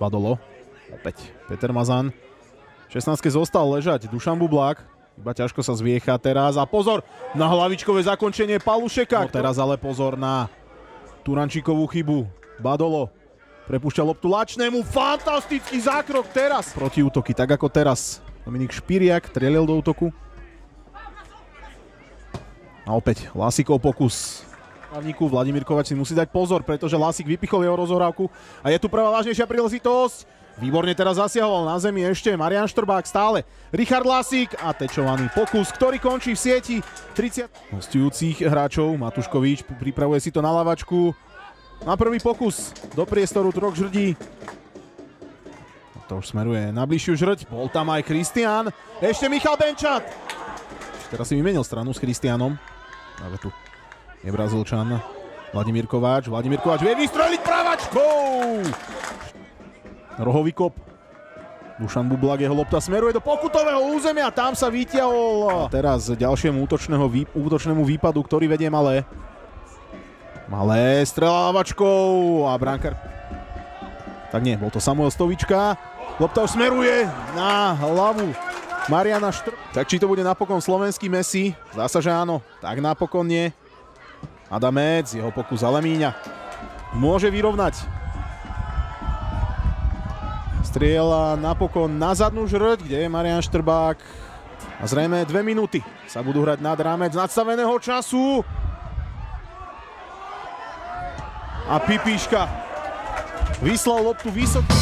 Badolo. Opäť Peter Mazan. 16 zostal ležať Dušan Bublák. Iba ťažko sa zviecha teraz a pozor na hlavičkové zakončenie Palušeka. No, teraz ale pozor na Turančíkovú chybu. Badolo prepúšťa loptu Lačnému. Fantastický zákrok teraz. Proti útoky, tak ako teraz. Dominik Špiriak trelil do útoku. A opäť Lásikov pokus. Hlavníku Vladimír Kovač si musí dať pozor, pretože Lásik vypichol jeho rozohrávku a je tu prvá vážnejšia príležitosť. Výborne teraz zasiahol na zemi ešte Marian Štrbák stále. Richard Lásik a tečovaný pokus, ktorý končí v sieti 30 hostujúcich hráčov. Matuškovič pripravuje si to na lavačku. Na prvý pokus do priestoru troch žrdí. To už smeruje na bližšiu žrť. Bol tam aj Kristián. Ešte Michal Benčat. Teraz si vymenil stranu s Kristianom. Ale tu je Brazílčan. Vladimír Kováč. Vladimír Kováč vie vystreliť pravačkou. Rohový kop. Dušan Bublak, jeho lopta smeruje do pokutového územia, tam sa vyťahol. Teraz ďalšiemu útočného, útočnému výpadu, ktorý vedie Malé. Malé, strela lavačkou a bránkar. Tak nie, bol to Samuel Stovička. Lopta už smeruje na hlavu Mariana Štr... Tak či to bude napokon slovenský Messi? Zdá sa, že áno. Tak napokon nie. Adamec, jeho pokus Alemíňa. Môže vyrovnať. Striela napokon na zadnú žrť, kde je Marian Štrbák. A zrejme dve minúty sa budú hrať nad rámec nadstaveného času. A Pipíška vyslal loptu vysoko.